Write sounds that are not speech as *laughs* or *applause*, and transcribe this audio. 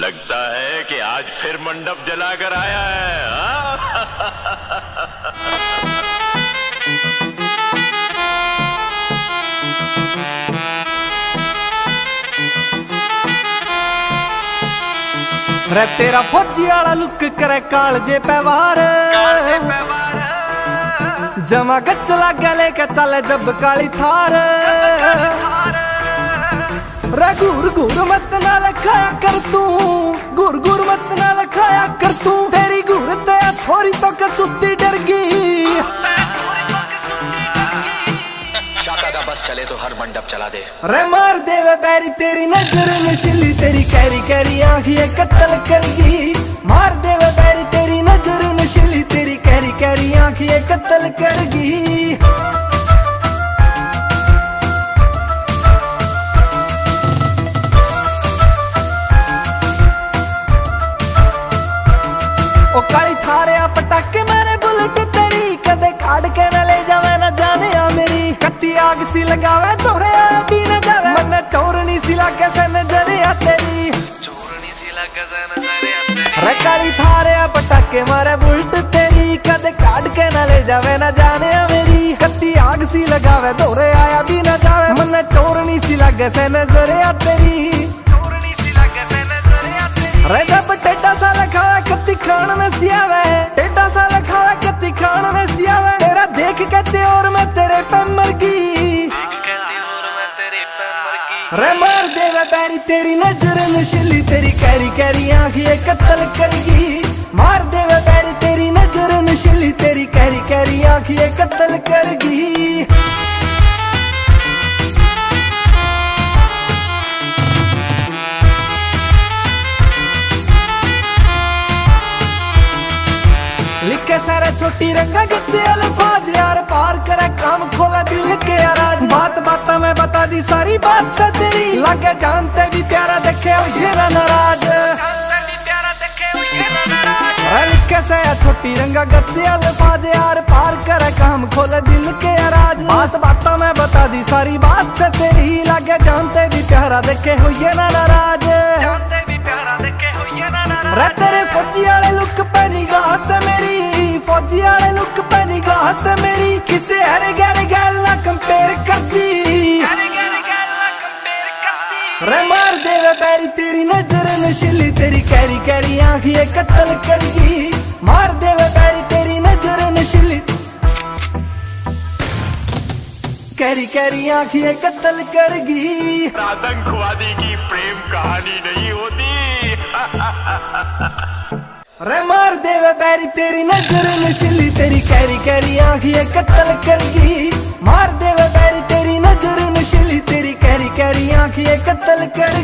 लगता है कि आज फिर मंडप जलाकर आया है? *laughs* रे तेरा फौजी वाला लुक करे कालजे पैवार। जमा गच लगे लेके चले जब काली थार। रे गुर मत ना लखाया कर तू। गुर गुर मत ना लखाया कर तू। तेरी गुर ते थोड़ी तो के सुत्ती डर गई बस चले तो हर मंडप चला दे। रे मार देवे बैरी तेरी नज़र नशीली तेरी कैरी कैरी आंखिए कत्ल करगी। मार ओ काली थारे आ पटाके मारे बुलेट तेरी कदे काट के न ले जावे न जाने आ मेरी कत्ती आग सी लगावे तोरे आ भी न जावे मन चोरनी सी लागे से न जरे आ तेरी चोरनी सी लागे से न जरे आ तेरी रे काली थारे आ पटाके मारे बुलेट तेरी कदे काट के न ले जावे न जाने आ मेरी कत्ती आग सी लगावे तोरे आया भी न जावे मन चोरनी सी लागे से न जरे आ तेरी चोरनी सी लागे से न जरे आ तेरी रे जब टेढ़ा सा लखाया कत्ती खान न सियावे टेढ़ा सा लखाया कत्ती खान न सियावे तेरा देख के ते और मैं तेरे पे मर गई रे मार देवे बैरी तेरी नज़र नशीली तेरी कैरी कैरी आंखिए लिखे सारे छोटी रंगा गच्चे अल्फाज यार पार करे काम खोला दिल के आराज। बात बात में बता दी सारी बात से तेरी लगे जानते भी प्यारा देखे हो ये ना नाराज़। लिखे छोटी रंगा गच्चे अल्फाज यार पार करे काम खोले दिल के आराज। बात बात में बता दी सारी बात से तेरी लगे जानते भी प्यारा देखे हो ये ना नाराज़। लुक पे निगाह मेरी, किसे हरे गहरे गैल ना कंपेयर करती? रे मार देवे बैरी तेरी नज़र नशीली, तेरी कैरी कैरी आंखिए कत्ल करगी। मार देवे बैरी तेरी नज़र नशीली। कैरी कैरी आंखिए कत्ल करगी। आतंकवादी की प्रेम कहानी नहीं होती। *laughs* ਰੇ ਮਾਰ ਦੇਵੇ ਬੈਰੀ, ਤੇਰੀ ਨਜ਼ਰ ਨਸ਼ਲੀ, ਤੇਰੀ ਕੈਰੀ ਕੈਰੀ ਆਖੀਏ ਕਤਲ ਕਰ ਗਈ ਮਾਰ ਦੇਵੇ ਬੈਰੀ, ਤੇਰੀ ਨਜ਼ਰ ਨਸ਼ਲੀ, ਤੇਰੀ ਕੈਰੀ ਕੈਰੀ ਆਖੀਏ ਕਤਲ ਕਰ